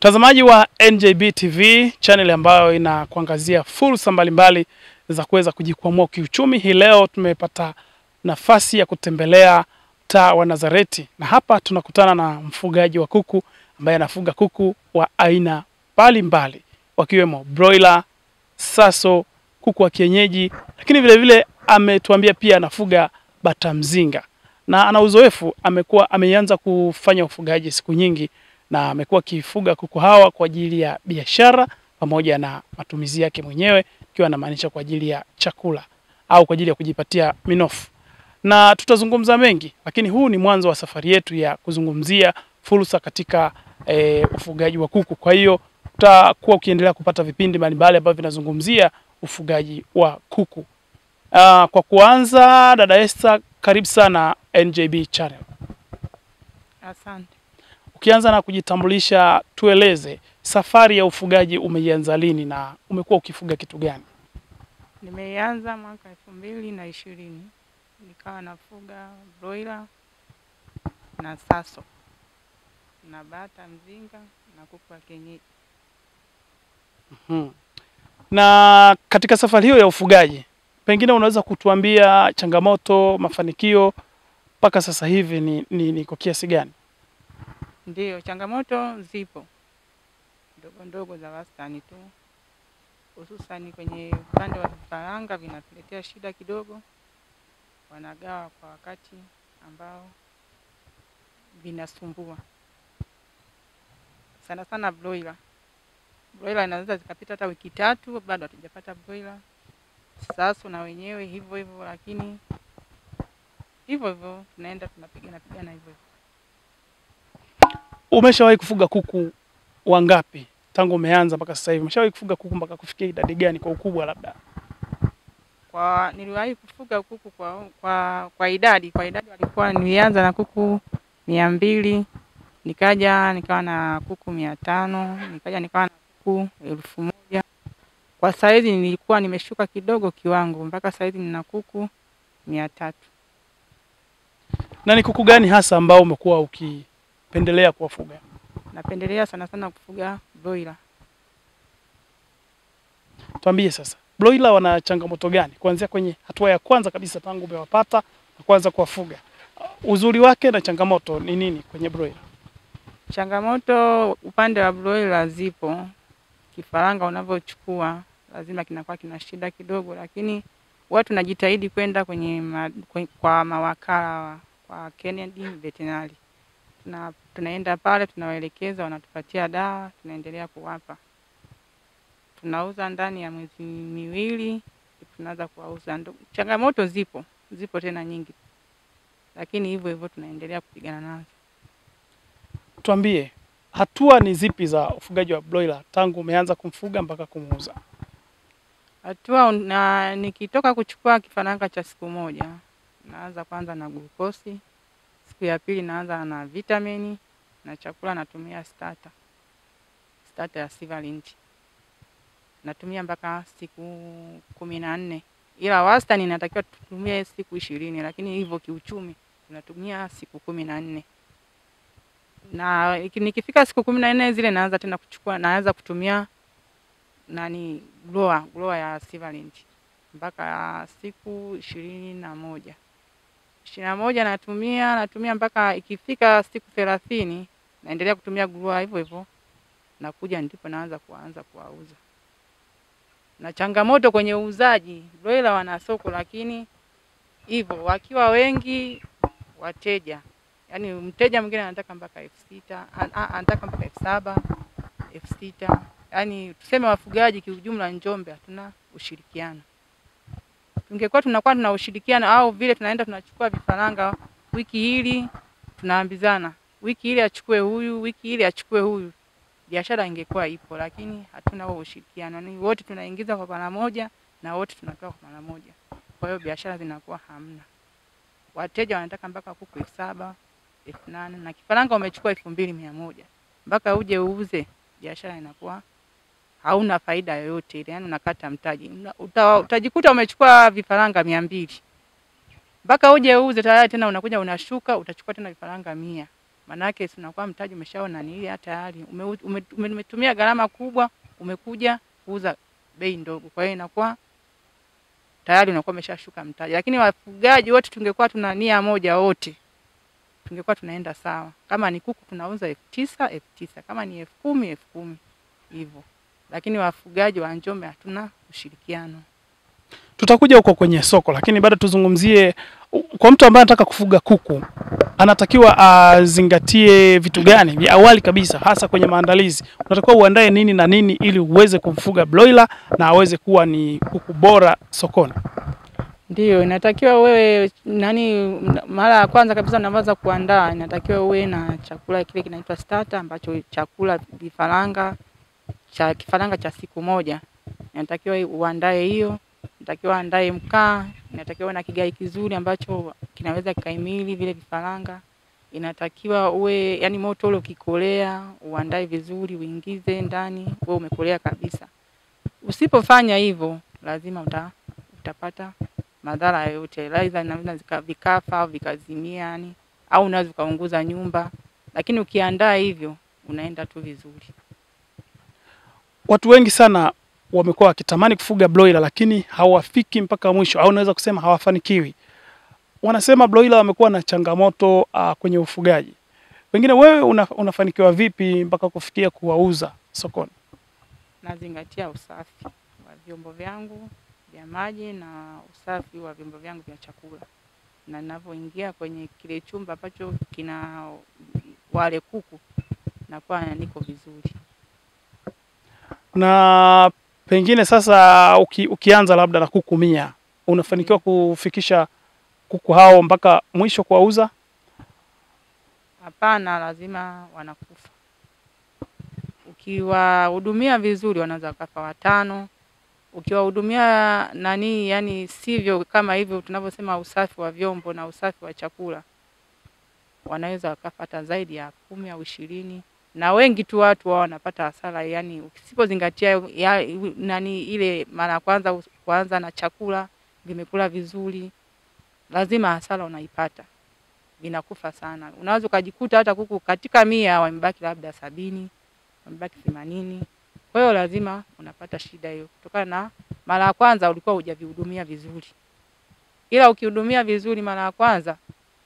Mtazamaji wa NJB TV channel ambayo inakuangazia fursa mbalimbali za kuweza kujikwamua kiuchumi. Hii leo tumepata nafasi ya kutembelea mtaa wa Nazareti na hapa tunakutana na mfugaji wa kuku ambaye anafuga kuku wa aina mbalimbali wakiwemo broiler, saso, kuku wa kienyeji, lakini vilevile vile ametuambia pia anafuga bata mzinga na ana uzoefu, amekuwa ameanza kufanya ufugaji siku nyingi na amekuwa akifuga kuku hawa kwa ajili ya biashara pamoja na matumizi yake mwenyewe, ikiwa anamaanisha kwa ajili ya chakula au kwa ajili ya kujipatia minofu. Na tutazungumza mengi, lakini huu ni mwanzo wa safari yetu ya kuzungumzia fursa katika e, ufugaji wa kuku. Kwa hiyo utakuwa ukiendelea kupata vipindi mbalimbali ambavyo vinazungumzia ufugaji wa kuku. Aa, kwa kuanza, dada Esther, karibu sana NJB channel. Asante. Ukianza na kujitambulisha, tueleze safari ya ufugaji umeianza lini na umekuwa ukifuga kitu gani? Nimeianza mwaka elfu mbili na ishirini nikawa nafuga broiler na saso na bata mzinga na kuku wa kienyeji. Mm-hmm. Na katika safari hiyo ya ufugaji, pengine unaweza kutuambia changamoto, mafanikio mpaka sasa hivi ni, ni, ni kwa kiasi gani? Ndiyo, changamoto zipo ndogo ndogo za wastani tu, hususani kwenye upande wa vifaranga vinatuletea shida kidogo, wanagawa kwa wakati ambao vinasumbua sana sana broiler. Broiler inaweza zikapita hata wiki tatu bado hatujapata broiler. Saso na wenyewe hivyo hivyo, lakini hivyo hivyo tunaenda tunapigana pigana hivyo hivyo. Umeshawahi kufuga kuku wangapi tangu umeanza mpaka sasa hivi? Umeshawahi kufuga kuku mpaka kufikia idadi gani kwa ukubwa labda? Kwa niliwahi kufuga kuku kwa, kwa, kwa idadi kwa idadi walikuwa nilianza na kuku mia mbili nikaja nikawa na kuku mia tano nikaja nikawa na kuku elfu moja Kwa saizi nilikuwa nimeshuka kidogo kiwango mpaka saizi nina kuku mia tatu Na ni kuku gani hasa ambao umekuwa ukipendelea kuwafuga? Napendelea sana sana kufuga broiler. Tuambie sasa, broiler wana changamoto gani kuanzia kwenye hatua ya kwanza kabisa tangu umewapata na kuanza kuwafuga? Uzuri wake na changamoto ni nini kwenye broiler? Changamoto upande wa broiler zipo, kifaranga unavyochukua lazima kinakuwa kina shida kidogo, lakini watu tunajitahidi kwenda kwenye ma, kwa mawakala wa- kwa Kennedy Veterinary. Tuna, tunaenda pale tunawaelekeza, wanatupatia dawa, tunaendelea kuwapa. Tunauza ndani ya mwezi miwili, tunaanza kuwauza. Changamoto zipo, zipo tena nyingi, lakini hivyo hivyo tunaendelea kupigana nazo. Tuambie hatua ni zipi za ufugaji wa broiler tangu umeanza kumfuga mpaka kumuuza? Hatua na nikitoka kuchukua kifaranga cha siku moja, naanza kwanza na glukosi. Siku ya pili naanza na vitamini na chakula natumia starter. Starter ya Sivalent Natumia mpaka siku kumi na nne. Ila wastani natakiwa tutumie siku ishirini, lakini hivyo kiuchumi tunatumia siku kumi na nne. Na nikifika siku kumi na nne zile naanza tena kuchukua, naanza kutumia nani grower grower ya Sivalent mpaka siku ishirini na moja ishirini na moja natumia natumia mpaka ikifika siku thelathini naendelea kutumia gurua hivyo hivyo, nakuja ndipo naanza kuanza kuwauza. Na changamoto kwenye uuzaji, broiler wana soko, lakini hivyo wakiwa wengi wateja, yaani mteja mwingine anataka mpaka elfu sita anataka mpaka elfu saba elfu sita yaani tuseme wafugaji kiujumla Njombe hatuna ushirikiano. Tungekuwa tunakuwa tuna ushirikiano au vile tunaenda tunachukua vifaranga wiki hili tunaambizana, wiki hili achukue huyu, wiki hili achukue huyu, biashara ingekuwa ipo, lakini hatuna huo ushirikiano. Ni wote tunaingiza kwa mara moja na wote tunatoa kwa mara moja, kwa hiyo biashara zinakuwa hamna. Wateja wanataka mpaka kuku elfu saba elfu nane na kifaranga umechukua elfu mbili mia moja mpaka uje uuze, biashara inakuwa hauna faida yoyote ile, yani unakata mtaji. Uta, utajikuta umechukua vifaranga mia mbili mpaka uje uuze tayari tena unakuja unashuka utachukua tena vifaranga mia. Manake si unakuwa mtaji umeshaona ni ile tayari ume, ume, ume, gharama kubwa, umekuja kuuza bei ndogo, kwa hiyo inakuwa tayari unakuwa umeshashuka mtaji. Lakini wafugaji wote tungekuwa tuna nia moja wote, tungekuwa tunaenda sawa. Kama ni kuku tunauza elfu tisa elfu tisa kama ni elfu kumi elfu kumi hivyo, lakini wafugaji wa Njombe hatuna ushirikiano. Tutakuja huko kwenye soko, lakini bado tuzungumzie kwa mtu ambaye anataka kufuga kuku, anatakiwa azingatie vitu gani vya awali kabisa, hasa kwenye maandalizi? Unatakiwa uandae nini na nini ili uweze kumfuga broiler na aweze kuwa ni kuku bora sokoni? Ndiyo, inatakiwa wewe nani, mara ya kwanza kabisa unaanza kuandaa, inatakiwa uwe na chakula kile kinaitwa starter, ambacho chakula vifaranga cha kifaranga cha siku moja, inatakiwa uandae hiyo. Inatakiwa andae mkaa, inatakiwa na kigai kizuri ambacho kinaweza kikaimili vile vifaranga. Inatakiwa uwe yani, moto ule ukikolea, uandae vizuri, uingize ndani, wewe umekolea kabisa. Usipofanya hivyo, lazima uta, utapata madhara yoyote, aidha inaweza vikafa au vikazimia, yani au unaweza ukaunguza nyumba, lakini ukiandaa hivyo unaenda tu vizuri. Watu wengi sana wamekuwa wakitamani kufuga broiler lakini hawafiki mpaka mwisho, au unaweza kusema hawafanikiwi. Wanasema broiler wamekuwa na changamoto uh, kwenye ufugaji. Pengine wewe una, unafanikiwa vipi mpaka kufikia kuwauza sokoni? Nazingatia usafi wa vyombo vyangu vya maji na usafi wa vyombo vyangu vya chakula, na ninavyoingia kwenye kile chumba ambacho kina wale kuku nakuwa niko vizuri. Na pengine sasa uki, ukianza labda na kuku mia unafanikiwa kufikisha kuku hao mpaka mwisho kuwauza? Hapana, lazima wanakufa. Ukiwahudumia vizuri wanaweza wakafa watano. Ukiwahudumia nani, yani sivyo kama hivyo tunavyosema usafi wa vyombo na usafi wa chakula, wanaweza wakafa hata zaidi ya kumi au ishirini na wengi tu watu wao wanapata hasara, yani usipozingatia ya, nani ile mara ya kwanza kuanza na chakula vimekula vizuri, lazima hasara unaipata, vinakufa sana. Unaweza ukajikuta hata kuku katika mia wamebaki labda sabini, wamebaki themanini. Kwa hiyo lazima unapata shida hiyo kutokana na mara ya kwanza ulikuwa hujavihudumia vizuri, ila ukihudumia vizuri mara ya kwanza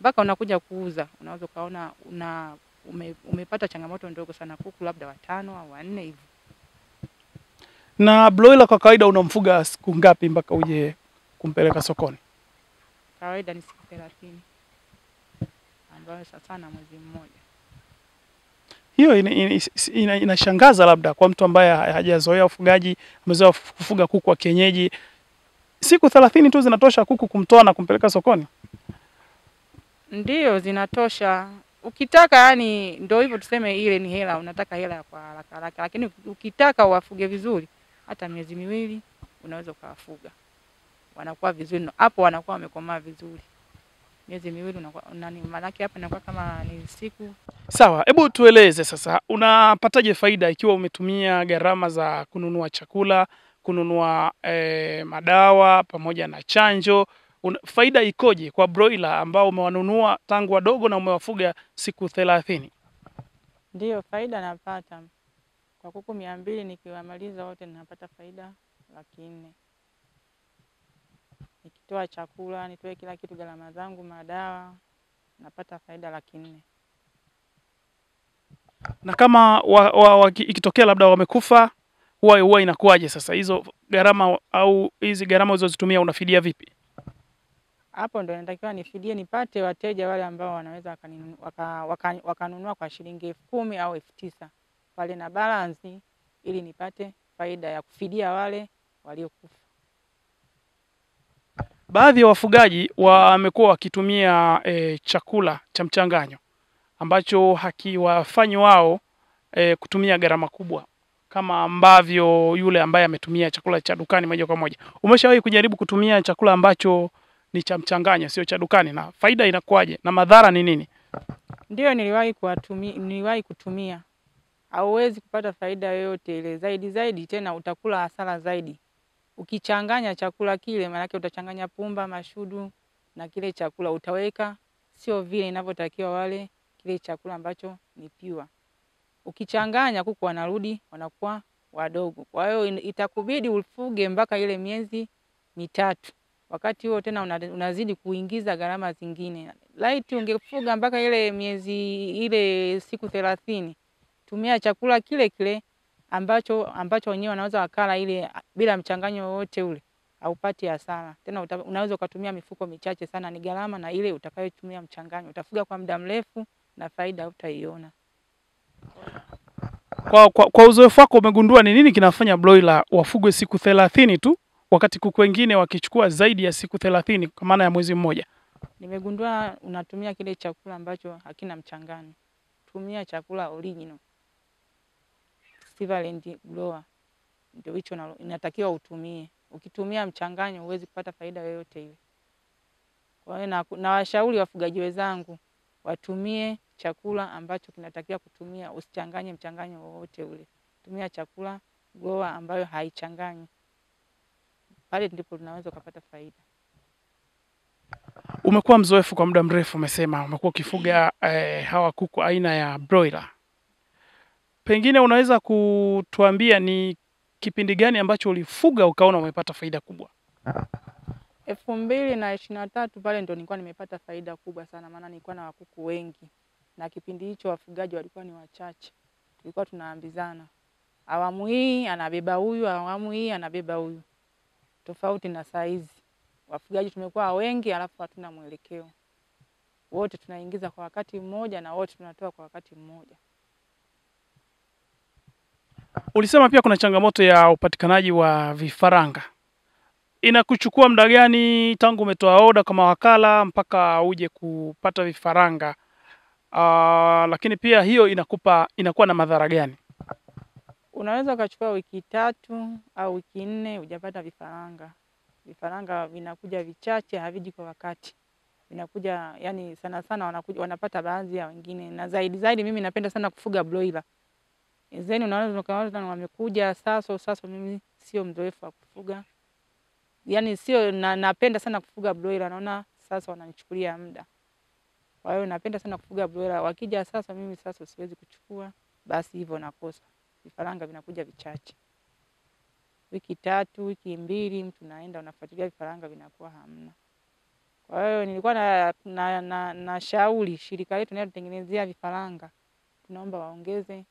mpaka unakuja kuuza, unaweza ukaona una ume, umepata changamoto ndogo sana, kuku labda watano au wanne hivyo. Na broiler kwa kawaida unamfuga siku ngapi mpaka uje kumpeleka sokoni? Kawaida ni siku thelathini ambayo sasa na mwezi mmoja. Hiyo inashangaza ina, ina, ina labda kwa mtu ambaye hajazoea ufugaji, amezoea kufuga kuku wa kienyeji. Siku thelathini tu zinatosha kuku kumtoa na kumpeleka sokoni? Ndiyo, zinatosha ukitaka yani, ndio hivyo tuseme, ile ni hela, unataka hela kwa haraka haraka, lakini ukitaka uwafuge vizuri, hata miezi miwili unaweza ukawafuga, wanakuwa vizuri hapo, wanakuwa wamekomaa vizuri. Miezi miwili nani, maanake hapa inakuwa kama ni siku. Sawa, hebu tueleze sasa, unapataje faida ikiwa umetumia gharama za kununua chakula, kununua eh, madawa pamoja na chanjo Una, faida ikoje kwa broiler ambao umewanunua tangu wadogo na umewafuga siku thelathini? Ndiyo, faida napata kwa kuku mia mbili nikiwamaliza wote ninapata faida laki nne nikitoa chakula nitoe kila kitu, gharama zangu, madawa, napata faida laki nne. Na kama wa, wa, wa, ikitokea labda wamekufa, huwa huwa inakuwaje sasa hizo gharama au hizi gharama ulizozitumia unafidia vipi? Hapo ndo inatakiwa nifidie, nipate wateja wale ambao wanaweza wakanunua waka, waka, waka kwa shilingi elfu kumi au elfu tisa pale na balansi, ili nipate faida ya kufidia wale waliokufa. Baadhi ya wafugaji wamekuwa wakitumia e, chakula cha mchanganyo ambacho hakiwafanyi wao e, kutumia gharama kubwa kama ambavyo yule ambaye ametumia chakula cha dukani moja kwa moja. Umeshawahi kujaribu kutumia chakula ambacho ni cha mchanganyo sio cha dukani, na faida inakuwaje na madhara ni nini? Ndiyo, niliwahi kuwatumia, niliwahi kutumia. Hauwezi kupata faida yoyote ile, zaidi zaidi tena utakula hasara zaidi ukichanganya chakula kile, maanake utachanganya pumba, mashudu na kile chakula utaweka sio vile inavyotakiwa, wale kile chakula ambacho ni pure. Ukichanganya kuku wanarudi wanakuwa wadogo, kwa hiyo itakubidi ufuge mpaka ile miezi mitatu. Wakati huo tena una- unazidi kuingiza gharama zingine. Laiti ungefuga mpaka ile miezi ile siku thelathini, tumia chakula kile kile ambacho ambacho wenyewe wanaweza wakala ile bila mchanganyo wowote ule, haupati hasara tena. Unaweza ukatumia mifuko michache sana, ni gharama na ile utakayotumia mchanganyo. Utafuga kwa muda mrefu na faida utaiona. Kwa, kwa, kwa uzoefu wako umegundua ni nini kinafanya broiler wafugwe siku thelathini tu wakati kuku wengine wakichukua zaidi ya siku thelathini kwa maana ya mwezi mmoja? Nimegundua unatumia kile chakula ambacho hakina mchangano Tumia chakula original. Silverland grower ndio hicho inatakiwa utumie. Ukitumia mchanganyo huwezi kupata faida yoyote ile. Kwa hiyo na, na wafugaji wenzangu watumie chakula ambacho kinatakiwa kutumia, usichanganye mchanganyo wowote ule. Tumia chakula grower ambayo haichanganyi, pale ndipo tunaweza kupata faida. Umekuwa mzoefu kwa muda mrefu, umesema umekuwa ukifuga eh, hawa kuku aina ya broiler. Pengine unaweza kutuambia ni kipindi gani ambacho ulifuga ukaona umepata faida kubwa? elfu mbili na ishirini na tatu pale ndo nilikuwa nimepata faida kubwa sana, maana nilikuwa na wakuku wengi, na kipindi hicho wafugaji walikuwa ni wachache. Tulikuwa tunaambizana, awamu hii anabeba huyu, awamu hii anabeba huyu, tofauti na saa hizi wafugaji tumekuwa wengi, alafu hatuna mwelekeo. Wote tunaingiza kwa wakati mmoja na wote tunatoa kwa wakati mmoja. Ulisema pia kuna changamoto ya upatikanaji wa vifaranga. Inakuchukua muda gani tangu umetoa oda kama wakala mpaka uje kupata vifaranga? Uh, lakini pia hiyo inakupa inakuwa na madhara gani? Unaweza ukachukua wiki tatu au wiki nne hujapata vifaranga. Vifaranga vinakuja vichache, haviji kwa wakati, inakuja yani sana sana wanakuja, wanapata baadhi ya wengine, na zaidi zaidi mimi napenda sana kufuga broiler. Zeni unaona ukaona wamekuja sasa sasa, mimi sio mzoefu wa kufuga, yani sio na, napenda sana kufuga broiler, naona sasa wananichukulia muda. Kwa hiyo napenda sana kufuga broiler. Wakija sasa, mimi sasa siwezi kuchukua, basi hivyo nakosa vifaranga vinakuja vichache, wiki tatu, wiki mbili, mtu naenda unafuatilia vifaranga vinakuwa hamna. Kwa hiyo nilikuwa na, na, na, na shauri shirika letu linalotengenezea vifaranga, tunaomba waongeze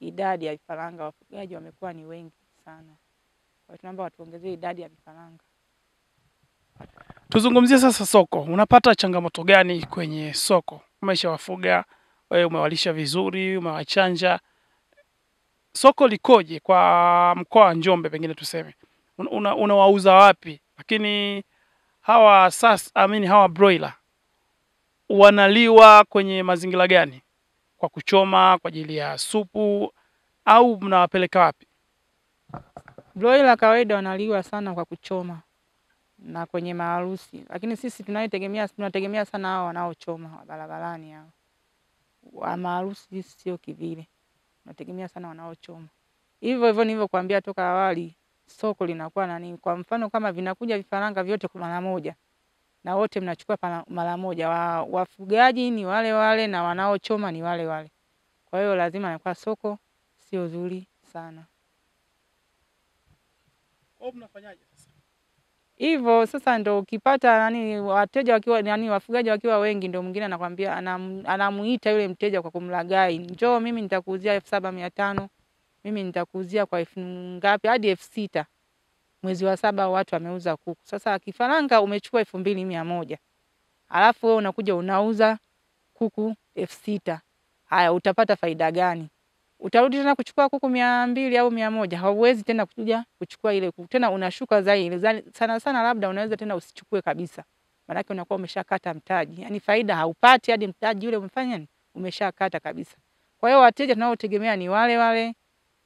idadi ya vifaranga. Wafugaji wamekuwa ni wengi sana, kwa hiyo tunaomba watuongezee idadi ya vifaranga. Tuzungumzie sasa soko. Unapata changamoto gani kwenye soko? Umeshawafuga wewe, umewalisha vizuri, umewachanja, soko likoje kwa mkoa wa Njombe? Pengine tuseme unawauza una una wapi? Lakini hawa sas, amini hawa broiler wanaliwa kwenye mazingira gani? Kwa kuchoma, kwa ajili ya supu, au mnawapeleka wapi? Broiler kawaida wanaliwa sana kwa kuchoma na kwenye maharusi, lakini sisi tunaitegemea tunategemea sana hao wanaochoma wa barabarani hao wa maharusi, sio kivile, tunategemea sana wanaochoma. Hivyo hivyo nilivyokuambia toka awali, soko linakuwa nani, kwa mfano kama vinakuja vifaranga vyote kwa mara moja na wote mnachukua mara moja, wa, wafugaji ni wale wale na wanaochoma ni wale wale, kwa hiyo lazima nakuwa soko sio zuri sana. Mnafanyaje? Hivyo sasa ndo ukipata nani wateja wakiwa nani wafugaji wakiwa wengi, ndo mwingine anakwambia anam, anamuita yule mteja kwa kumlagai, njoo mimi nitakuuzia elfu saba mia tano mimi nitakuuzia kwa elfu ngapi hadi elfu sita mwezi wa saba watu wameuza kuku. Sasa kifaranga umechukua elfu mbili mia moja alafu wewe unakuja unauza kuku elfu sita haya utapata faida gani? Utarudi tena kuchukua kuku mia mbili au mia moja hauwezi tena kuja kuchukua ile kuku tena, unashuka zaidi sana sana, labda unaweza tena usichukue kabisa, maanake unakuwa umeshakata mtaji, yani faida haupati hadi mtaji ule umefanya umeshakata kabisa. Kwa hiyo wateja tunaotegemea ni wale wale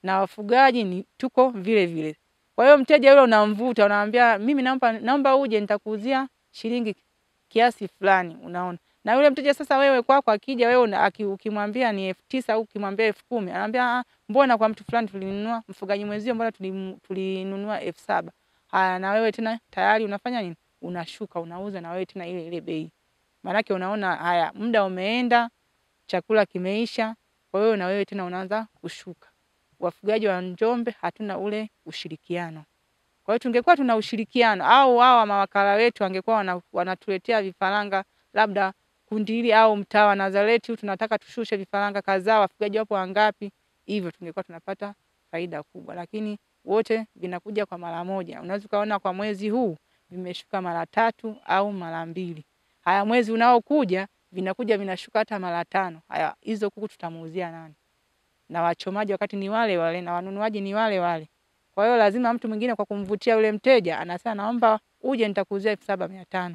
na wafugaji ni tuko vile vile. Kwa hiyo mteja yule unamvuta, unamwambia mimi naomba, naomba uje nitakuuzia shilingi kiasi fulani, unaona. Na yule mteja sasa, wewe kwako akija wewe ukimwambia ni elfu tisa au ukimwambia elfu kumi anaambia "Ah, mbona kwa mtu fulani tulinunua mfugaji mwenzio, mbona tulinunua elfu saba Haya, na wewe tena tayari unafanya nini? Unashuka, unauza na wewe tena ile ile bei. Maanake unaona haya, muda umeenda, chakula kimeisha, kwa hiyo na wewe tena unaanza kushuka. Wafugaji wa Njombe hatuna ule ushirikiano. Kwa hiyo tungekuwa tuna ushirikiano au hawa mawakala wetu wangekuwa wanatuletea vifaranga labda kundi hili au mtaa wa Nazareti tunataka tushushe vifaranga kadhaa, wafugaji wapo wangapi, hivyo tungekuwa tunapata faida kubwa, lakini wote vinakuja kwa mara moja. Unaweza ukaona kwa mwezi huu vimeshuka mara tatu au mara mbili. Haya, mwezi unaokuja vinakuja vinashuka hata mara tano. Haya, hizo kuku tutamuuzia nani? Na wachomaji wakati ni wale wale na wanunuaji ni wale wale. Kwa hiyo lazima mtu mwingine kwa kumvutia yule mteja anasema naomba uje nitakuuzia elfu saba mia tano.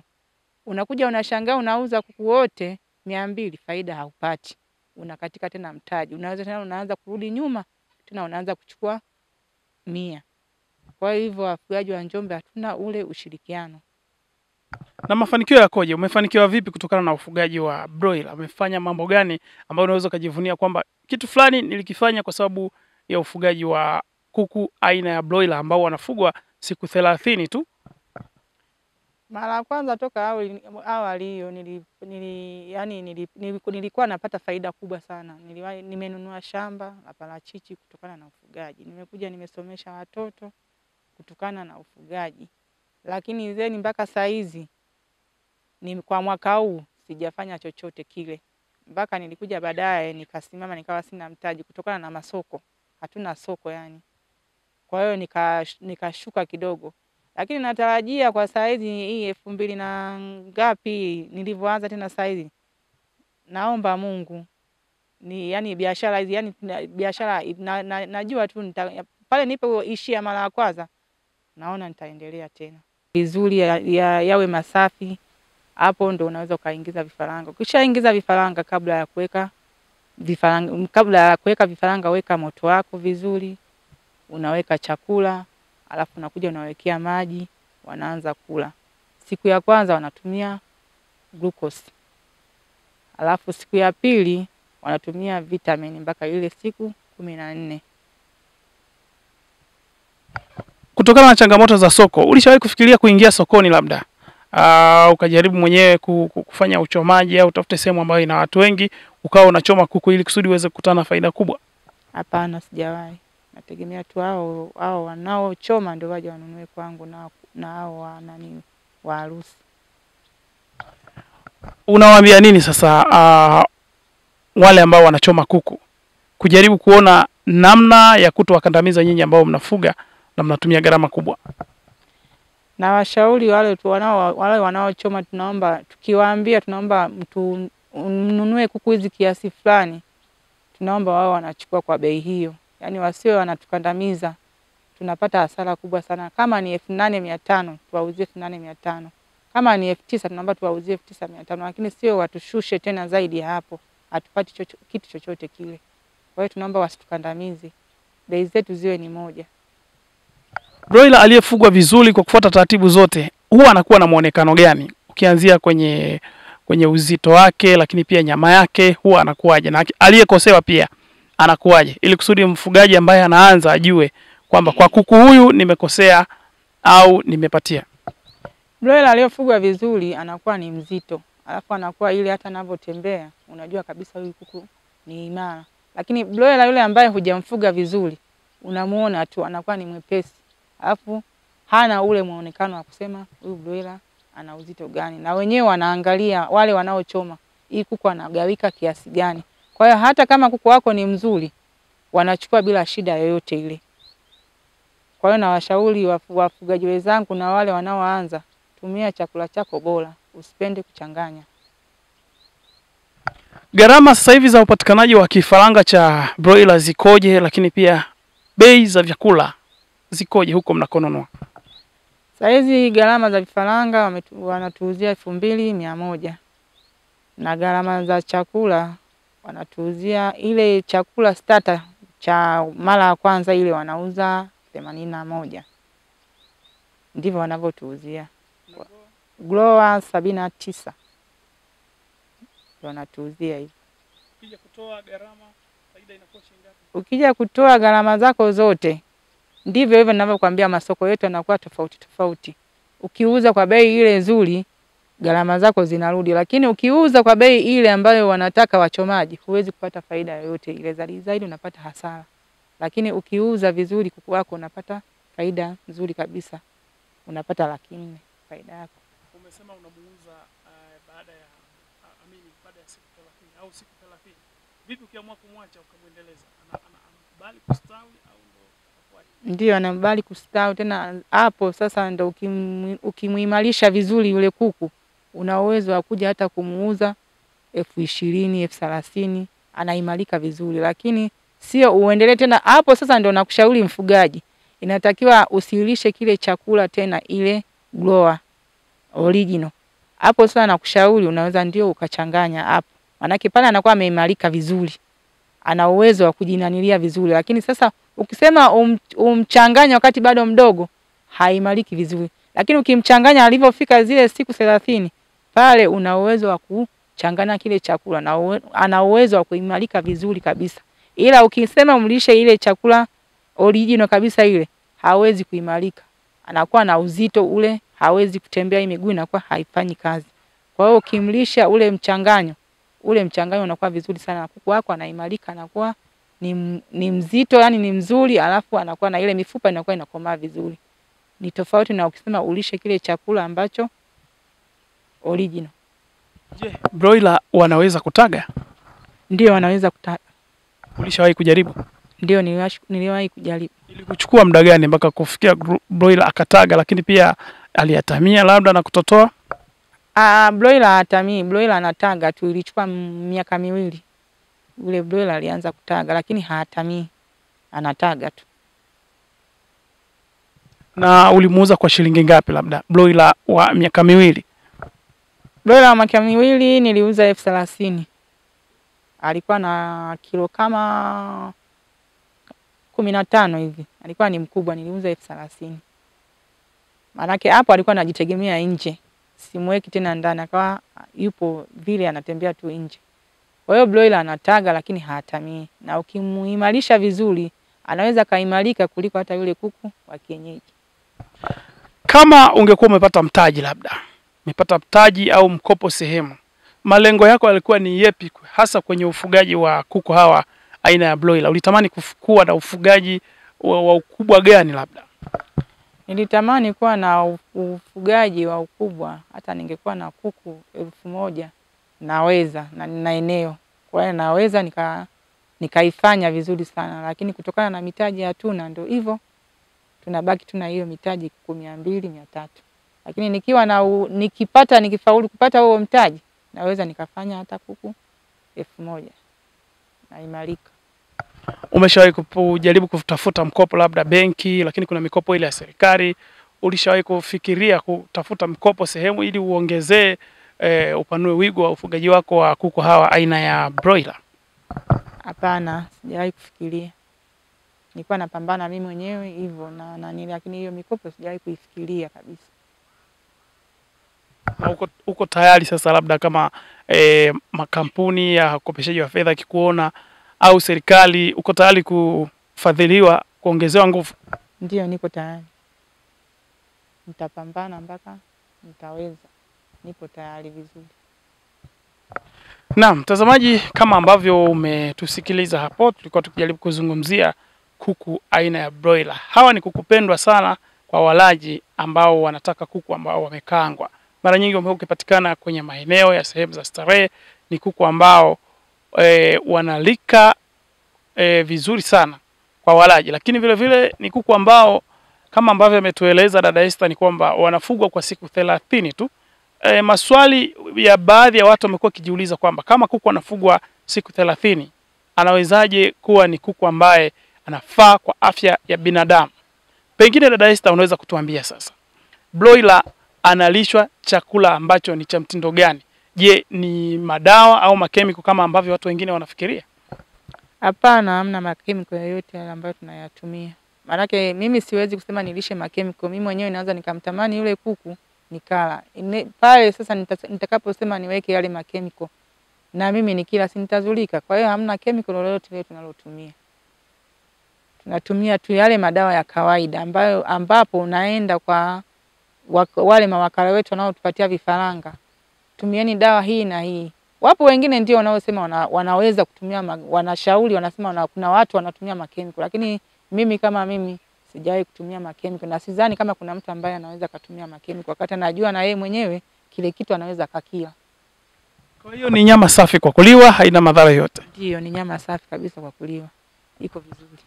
Unakuja unashangaa unauza kuku wote mia mbili, faida haupati. Unakatika tena mtaji. Unaweza tena unaanza kurudi nyuma tena unaanza kuchukua mia. Kwa hivyo wafugaji wa Njombe hatuna ule ushirikiano. Na mafanikio yakoje? Umefanikiwa vipi kutokana na ufugaji wa broiler? Umefanya mambo gani ambayo unaweza ukajivunia kwamba kitu fulani nilikifanya kwa sababu ya ufugaji wa kuku aina ya broiler ambao wanafugwa siku thelathini tu? Mara ya kwanza toka awali awali hiyo nili, nili, yani nili, nili, nilikuwa napata faida kubwa sana. Niliwahi nimenunua shamba la parachichi kutokana na ufugaji. Nimekuja nimesomesha watoto kutokana na ufugaji. Lakini zeni mpaka saa hizi ni kwa mwaka huu sijafanya chochote kile. Mpaka nilikuja baadaye nikasimama nikawa sina mtaji kutokana na masoko. Hatuna soko yani. Kwa hiyo nika nikashuka kidogo lakini natarajia kwa saizi hii elfu mbili na ngapi nilivyoanza tena saizi, naomba Mungu ni yani biashara hizi yani biashara na, na, najua tu nita, pale nilipoishia mara ya kwanza naona nitaendelea tena vizuri, ya, ya, yawe masafi, hapo ndo unaweza ukaingiza vifaranga. Ukishaingiza vifaranga, kabla ya kuweka vifaranga, kabla ya kuweka vifaranga, weka moto wako vizuri, unaweka chakula alafu unakuja unawekea maji, wanaanza kula. Siku ya kwanza wanatumia glucose, alafu siku ya pili wanatumia vitamini mpaka ile siku kumi na nne. Kutokana na changamoto za soko, ulishawahi kufikiria kuingia sokoni labda uh, ukajaribu mwenyewe kufanya uchomaji au utafute sehemu ambayo ina watu wengi ukawa unachoma kuku ili kusudi uweze kukutana na faida kubwa? Hapana, sijawahi. Nategemea tu hao hao wanaochoma ndio waje wanunue kwangu na na hao wa nani wa harusi. Unawaambia nini sasa uh, wale ambao wanachoma kuku kujaribu kuona namna ya kutowakandamiza nyinyi ambao mnafuga na mnatumia gharama kubwa? Na washauri wale tu wanao wale wanaochoma, tunaomba tukiwaambia, tunaomba mtu mnunue kuku hizi kiasi fulani, tunaomba wao wanachukua kwa bei hiyo yaani wasiwe wanatukandamiza, tunapata hasara kubwa sana. Kama ni elfu nane mia tano tuwauzie elfu nane mia tano. Kama ni elfu tisa tunaomba tuwauzie elfu tisa mia tano. Lakini sio watushushe tena zaidi ya hapo, hatupati chocho, kitu chochote kile. Kwa hiyo tunaomba wasitukandamize, bei zetu ziwe ni moja. Broiler aliyefugwa vizuri kwa kufuata taratibu zote huwa anakuwa na muonekano gani, ukianzia kwenye kwenye uzito wake, lakini pia nyama yake huwa anakuwaje, na aliyekosewa pia anakuwaje ili kusudi mfugaji ambaye anaanza ajue kwamba kwa kuku huyu nimekosea au nimepatia. Broiler aliyofugwa vizuri anakuwa ni mzito, alafu anakuwa ile hata anavyotembea unajua kabisa huyu kuku ni imara. Lakini broiler yule ambaye hujamfuga vizuri unamuona tu anakuwa ni mwepesi, alafu hana ule mwonekano wa kusema huyu broiler ana uzito gani, na wenyewe wanaangalia wale wanaochoma hii kuku anagawika kiasi gani. Kwa hiyo hata kama kuku wako ni mzuri, wanachukua bila shida yoyote ile. Kwa hiyo nawashauri wafugaji wenzangu na wale wanaoanza, tumia chakula chako bora, usipende kuchanganya. Gharama sasa hivi za upatikanaji wa kifaranga cha broiler zikoje, lakini pia bei za vyakula zikoje huko mnakonunua? Sasa hizi gharama za vifaranga wanatuuzia elfu mbili mia moja na gharama za chakula wanatuuzia ile chakula starter cha mara ya kwanza ile wanauza themanini na moja ndivyo wanavyotuuzia. Grower sabini na tisa wanatuuzia hivi. Ukija kutoa gharama faida inakuwa shilingi ngapi? Ukija kutoa gharama zako zote, ndivyo hivyo ninavyokuambia, masoko yetu yanakuwa tofauti tofauti. Ukiuza kwa bei ile nzuri, gharama zako zinarudi, lakini ukiuza kwa bei ile ambayo wanataka wachomaji, huwezi kupata faida yoyote ile, zaidi zaidi unapata hasara. Lakini ukiuza vizuri kuku wako unapata faida nzuri kabisa, unapata laki nne faida yako. Umesema unamuuza uh, baada ya uh, amini baada ya siku 30 au siku 30. Vipi ukiamua kumwacha ukamwendeleza? Ana, ana, anakubali kustawi au? Ndio anakubali kustawi tena. Hapo sasa ndo ukimu- ukimuimarisha vizuri yule kuku, una uwezo wa kuja hata kumuuza elfu ishirini elfu thelathini anaimarika vizuri, lakini sio uendelee tena. Hapo. Sasa ndio nakushauri mfugaji, inatakiwa usilishe kile chakula tena ile grower original. Hapo sasa nakushauri unaweza ndio ukachanganya hapo, manake pale anakuwa ameimarika vizuri, ana uwezo wa kujinanilia vizuri, lakini sasa ukisema um, umchanganya wakati bado mdogo haimariki vizuri, lakini ukimchanganya alivyofika zile siku thelathini pale una uwezo wa kuchanganya kile chakula na ana uwezo wa kuimarika vizuri kabisa, ila ukisema umlishe ile chakula original kabisa ile hawezi kuimarika, anakuwa na uzito ule, hawezi kutembea, hii miguu inakuwa haifanyi kazi. Kwa hiyo ukimlisha ule mchanganyo, ule mchanganyo unakuwa vizuri sana, na kuku wako anaimarika, anakuwa ni, ni mzito, yani ni mzuri, alafu anakuwa na ile mifupa inakuwa inakomaa vizuri. Ni tofauti na ukisema ulishe kile chakula ambacho original. Je, broiler wanaweza kutaga? Ndio wanaweza kutaga. Ulishawahi kujaribu? ndio niliwahi kujaribu. Ili kuchukua muda gani mpaka kufikia broiler akataga, lakini pia aliatamia labda na kutotoa? Ah, broiler hatamii, broiler anataga tu, ilichukua miaka miwili. Ule broiler alianza kutaga, lakini haatamii anataga tu. Na ulimuuza kwa shilingi ngapi labda broiler wa miaka miwili? Broiler wa miaka miwili niliuza elfu thelathini. Alikuwa na kilo kama kumi na tano hivi, alikuwa ni mkubwa, niliuza elfu thelathini. Maanake hapo alikuwa anajitegemea nje, simweki tena ndani, akawa yupo vile anatembea tu nje. Kwa hiyo broiler anataga, lakini hatamii, na ukimuimarisha vizuri anaweza kaimarika kuliko hata yule kuku wa kienyeji. Kama ungekuwa umepata mtaji labda umepata mtaji au mkopo sehemu, malengo yako yalikuwa ni yepi, hasa kwenye ufugaji wa kuku hawa aina ya broiler? Ulitamani kuwa na ufugaji wa, wa ukubwa gani labda? Nilitamani kuwa na ufugaji wa ukubwa, hata ningekuwa na kuku elfu moja naweza na nina eneo, kwa hiyo naweza nika nikaifanya vizuri sana, lakini kutokana na mitaji hatuna, ndio hivyo tunabaki tuna hiyo mitaji kuku mia mbili mia tatu, lakini nikiwa na u, nikipata nikifaulu kupata huo mtaji naweza nikafanya hata kuku elfu moja naimarika. Umeshawahi kujaribu kutafuta mkopo labda benki, lakini kuna mikopo ile ya serikali. Ulishawahi kufikiria kutafuta mkopo sehemu ili uongezee eh, upanue wigo wa ufugaji wako wa kuku hawa aina ya broiler? Hapana, sijawahi kufikiria. Nilikuwa napambana mimi mwenyewe hivyo na nani, lakini hiyo mikopo sijawahi kuifikiria kabisa. Na uko, uko tayari sasa labda kama e, makampuni ya ukopeshaji wa fedha kikuona au serikali, uko tayari kufadhiliwa kuongezewa nguvu? Ndio, niko tayari, nitapambana mpaka nitaweza. Nipo tayari vizuri. Naam, mtazamaji, kama ambavyo umetusikiliza hapo, tulikuwa tukijaribu kuzungumzia kuku aina ya broiler. Hawa ni kuku pendwa sana kwa walaji ambao wanataka kuku ambao wamekaangwa. Mara nyingi wamekuwa ukipatikana kwenye maeneo ya sehemu za starehe. Ni kuku ambao e, wanalika e, vizuri sana kwa walaji, lakini vile vile ni kuku ambao kama ambavyo ametueleza dada Esther ni kwamba wanafugwa kwa siku thelathini tu. E, maswali ya baadhi ya watu wamekuwa wakijiuliza kwamba kama kuku anafugwa siku thelathini anawezaje kuwa ni kuku ambaye anafaa kwa afya ya binadamu? Pengine dada Esther, unaweza kutuambia sasa, broiler analishwa chakula ambacho ni cha mtindo gani? Je, ni madawa au makemiko kama ambavyo watu wengine wanafikiria? Hapana, hamna makemiko yoyote yale ambayo tunayatumia. Maanake mimi siwezi kusema nilishe makemiko. Mimi mwenyewe naweza nikamtamani yule kuku nikala pale sasa nitakaposema niweke yale makemiko na mimi nikila si nitazulika. Kwa hiyo hamna kemiko lolote lile tunalotumia, tunatumia tu yale madawa ya kawaida ambayo ambapo unaenda kwa wale mawakala wetu wanaotupatia vifaranga tumieni dawa hii na hii. Wapo wengine ndio wanaosema wana, wanaweza kutumia ma, wanashauri wanasema wana, kuna watu wanatumia makemiko, lakini mimi kama mimi sijawahi kutumia makemiko na sidhani kama kuna mtu ambaye anaweza akatumia makemiko wakati anajua na yeye mwenyewe kile kitu anaweza akakila. Kwa hiyo ni nyama safi kwa kuliwa, haina madhara yote. Ndio, ni nyama safi kabisa kwa kuliwa, iko vizuri.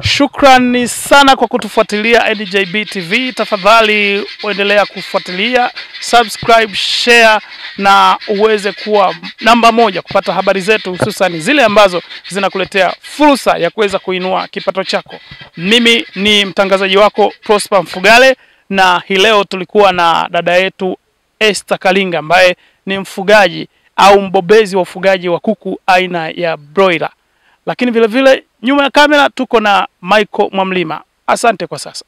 Shukrani sana kwa kutufuatilia NJB TV. Tafadhali uendelea kufuatilia, subscribe, share na uweze kuwa namba moja kupata habari zetu, hususan zile ambazo zinakuletea fursa ya kuweza kuinua kipato chako. Mimi ni mtangazaji wako Prosper Mfugale, na hii leo tulikuwa na dada yetu Esther Kalinga ambaye ni mfugaji au mbobezi wa ufugaji wa kuku aina ya broiler lakini vile vile nyuma ya kamera tuko na Michael Mwamlima. Asante kwa sasa.